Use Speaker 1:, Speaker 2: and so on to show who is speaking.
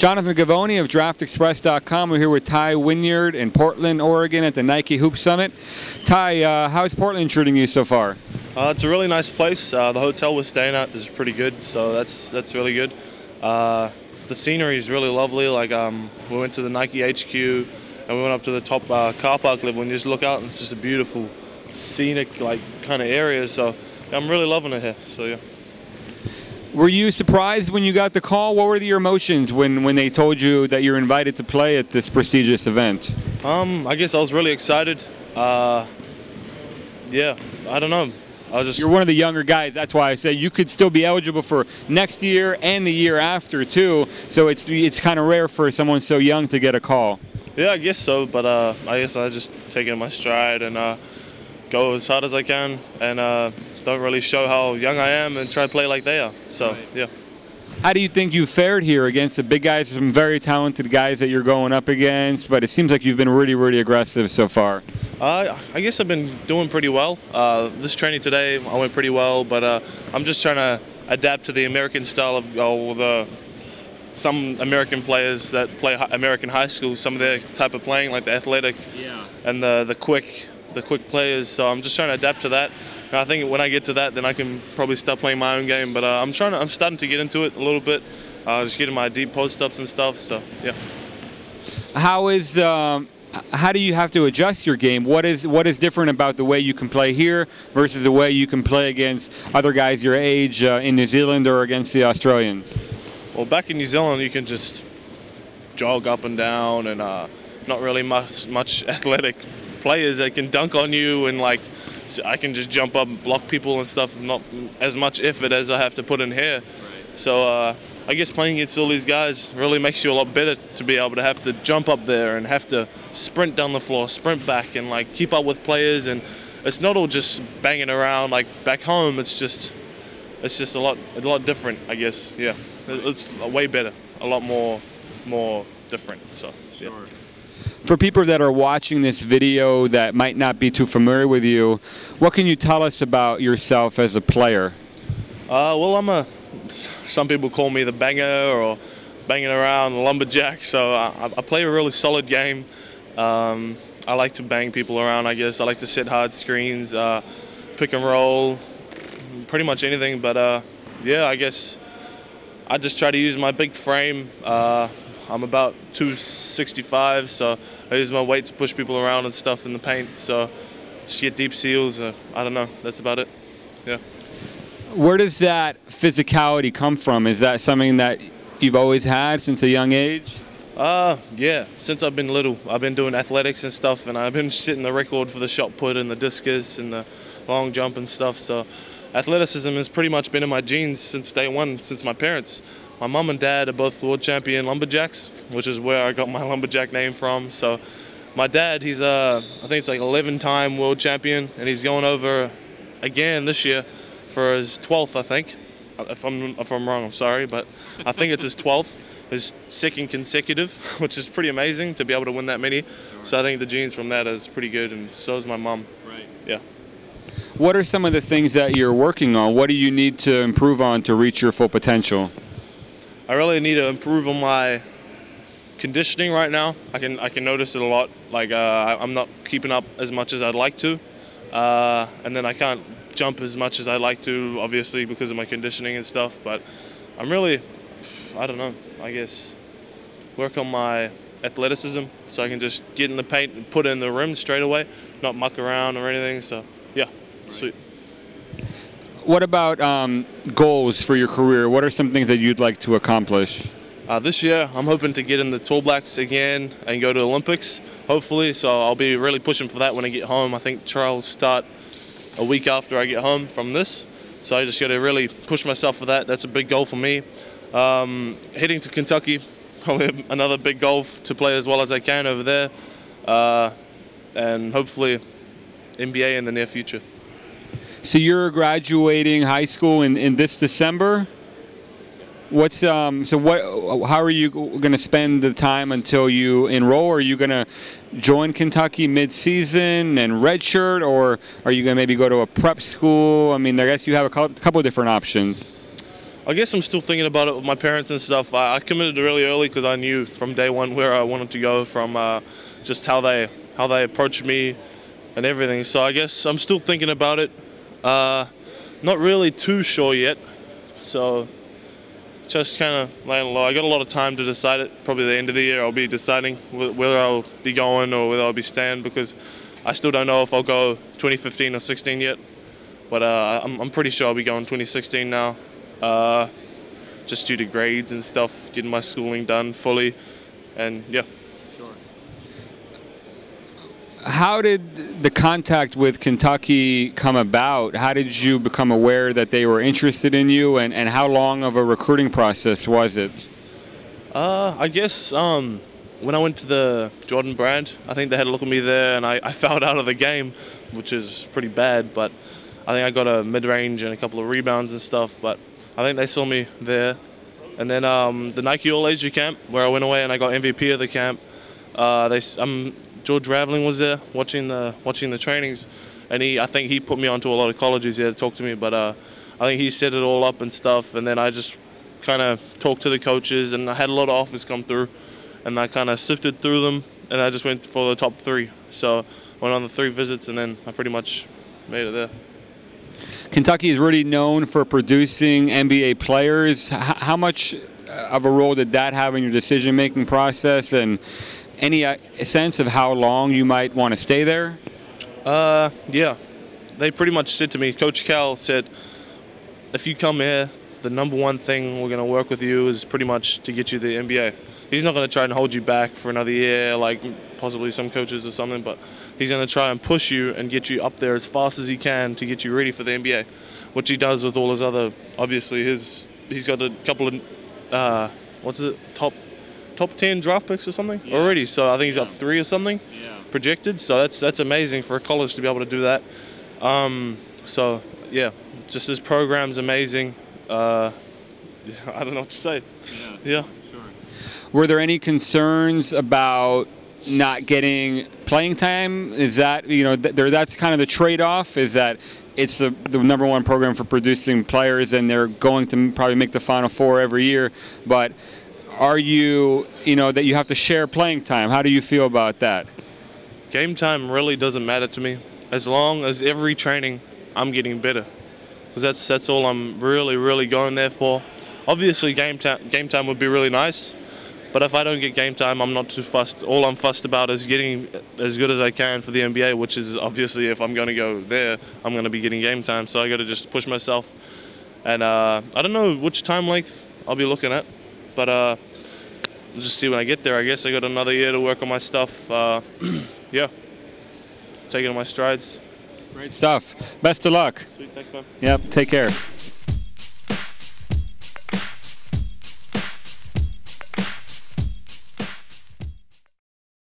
Speaker 1: Jonathan Givony of DraftExpress.com. We're here with Tai Wynyard in Portland, Oregon at the Nike Hoop Summit. Tai, uh, how's Portland treating you so far?
Speaker 2: Uh, it's a really nice place. Uh, the hotel we're staying at is pretty good, so that's that's really good. Uh, the scenery is really lovely. Like um, we went to the Nike HQ and we went up to the top uh, car park level and you just look out and it's just a beautiful scenic like kind of area. So I'm really loving it here. So yeah.
Speaker 1: Were you surprised when you got the call? What were your emotions when, when they told you that you're invited to play at this prestigious event?
Speaker 2: Um, I guess I was really excited. Uh, yeah, I don't know. I just
Speaker 1: You're one of the younger guys. That's why I say you could still be eligible for next year and the year after too. So it's it's kind of rare for someone so young to get a call.
Speaker 2: Yeah, I guess so. But uh, I guess I just take it in my stride and uh, go as hard as I can, and uh, don't really show how young I am, and try to play like they are. So yeah.
Speaker 1: How do you think you fared here against the big guys, some very talented guys that you're going up against? But it seems like you've been really, really aggressive so far.
Speaker 2: Uh, I guess I've been doing pretty well. Uh, this training today, I went pretty well, but uh, I'm just trying to adapt to the American style of oh, the some American players that play American high school, some of their type of playing, like the athletic
Speaker 1: Yeah.
Speaker 2: and the the quick, the quick players. So I'm just trying to adapt to that. And I think when I get to that, then I can probably start playing my own game. But uh, I'm trying to, I'm starting to get into it a little bit, uh, just getting my deep post ups and stuff. So yeah.
Speaker 1: How is um, how do you have to adjust your game? What is what is different about the way you can play here versus the way you can play against other guys your age uh, in New Zealand or against the Australians?
Speaker 2: Well, back in New Zealand, you can just jog up and down, and uh, not really much much athletic players that can dunk on you, and like I can just jump up and block people and stuff. Not as much effort as I have to put in here. So uh, I guess playing against all these guys really makes you a lot better to be able to have to jump up there and have to sprint down the floor, sprint back, and like keep up with players. And it's not all just banging around like back home. It's just it's just a lot a lot different, I guess. Yeah, it's way better, a lot more more different. So yeah.
Speaker 1: For people that are watching this video that might not be too familiar with you, what can you tell us about yourself as a player?
Speaker 2: Uh, well, I'm a. Some people call me the banger or banging around lumberjack. So I, I play a really solid game. Um, I like to bang people around. I guess I like to set hard screens, uh, pick and roll, pretty much anything. But uh, yeah, I guess I just try to use my big frame. Uh, I'm about 265, so I use my weight to push people around and stuff in the paint. So just get deep seals. Uh, I don't know. That's about it. Yeah.
Speaker 1: Where does that physicality come from? Is that something that you've always had since a young age?
Speaker 2: Uh, yeah. Since I've been little, I've been doing athletics and stuff, and I've been setting the record for the shot put and the discus and the long jump and stuff. So, athleticism has pretty much been in my genes since day one, since my parents. My mum and dad are both world champion lumberjacks, which is where I got my lumberjack name from. So, my dad, he's a, I think it's like 11-time world champion, and he's going over again this year for his 12th, I think. If I'm if I'm wrong, I'm sorry, but I think it's his 12th, his second consecutive, which is pretty amazing to be able to win that many. So I think the genes from that is pretty good, and so is my mom.
Speaker 1: Right.
Speaker 2: Yeah.
Speaker 1: What are some of the things that you're working on? What do you need to improve on to reach your full potential?
Speaker 2: I really need to improve on my conditioning right now. I can I can notice it a lot. Like uh, I'm not keeping up as much as I'd like to, uh, and then I can't jump as much as I'd like to, obviously because of my conditioning and stuff. But I'm really, I don't know. I guess work on my athleticism so I can just get in the paint and put in the rim straight away, not muck around or anything. So yeah, sweet.
Speaker 1: What about um, goals for your career? What are some things that you'd like to accomplish?
Speaker 2: Uh, this year, I'm hoping to get in the Tall Blacks again and go to Olympics, hopefully. So I'll be really pushing for that when I get home. I think trials start a week after I get home from this. So I just got to really push myself for that. That's a big goal for me. Um, heading to Kentucky, probably another big goal to play as well as I can over there. Uh, and hopefully NBA in the near future.
Speaker 1: So you're graduating high school in, in this December. What's um? So what? How are you going to spend the time until you enroll? Are you going to join Kentucky mid-season and redshirt, or are you going to maybe go to a prep school? I mean, I guess you have a couple of different options.
Speaker 2: I guess I'm still thinking about it with my parents and stuff. I, I committed really early because I knew from day one where I wanted to go, from uh, just how they how they approached me and everything. So I guess I'm still thinking about it. Uh, not really too sure yet. So just kind of laying low. I got a lot of time to decide it. Probably the end of the year, I'll be deciding whether I'll be going or whether I'll be staying because I still don't know if I'll go 2015 or 16 yet. But uh, I'm, I'm pretty sure I'll be going 2016 now. Uh, just due to grades and stuff, getting my schooling done fully, and yeah.
Speaker 1: How did the contact with Kentucky come about? How did you become aware that they were interested in you, and, and how long of a recruiting process was it?
Speaker 2: Uh, I guess um, when I went to the Jordan brand, I think they had a look at me there, and I, I fouled out of the game, which is pretty bad. But I think I got a mid range and a couple of rebounds and stuff. But I think they saw me there. And then um, the Nike All Asia camp, where I went away and I got MVP of the camp. Uh, they, um, George Raveling was there watching the watching the trainings, and he I think he put me onto a lot of colleges here to talk to me. But uh, I think he set it all up and stuff. And then I just kind of talked to the coaches, and I had a lot of offers come through, and I kind of sifted through them, and I just went for the top three. So went on the three visits, and then I pretty much made it there.
Speaker 1: Kentucky is really known for producing NBA players. How much of a role did that have in your decision-making process, and any uh, sense of how long you might want to stay there?
Speaker 2: Uh, yeah, they pretty much said to me. Coach Cal said, "If you come here, the number one thing we're going to work with you is pretty much to get you the NBA. He's not going to try and hold you back for another year, like possibly some coaches or something, but he's going to try and push you and get you up there as fast as he can to get you ready for the NBA, which he does with all his other. Obviously, his he's got a couple of uh, what's it top top ten draft picks or something yeah. already. So I think he's got three or something yeah. projected. So that's that's amazing for a college to be able to do that. Um, so yeah, just his program's amazing. Uh, I don't know what to say. Yeah. yeah. Sure.
Speaker 1: Were there any concerns about not getting playing time? Is that you know th- that's kind of the trade-off? Is that it's the, the number one program for producing players, and they're going to probably make the Final Four every year. But are you you know that you have to share playing time? How do you feel about that?
Speaker 2: Game time really doesn't matter to me as long as every training I'm getting better because that's that's all I'm really really going there for. Obviously, game time game time would be really nice, but if I don't get game time, I'm not too fussed. All I'm fussed about is getting as good as I can for the NBA, which is obviously if I'm going to go there, I'm going to be getting game time. So I got to just push myself. And uh, I don't know which time length I'll be looking at, but uh, just see when I get there. I guess I got another year to work on my stuff. Uh, yeah, taking my strides.
Speaker 1: Great stuff. Best of luck.
Speaker 2: Sweet. Thanks, man.
Speaker 1: Yep. Take care.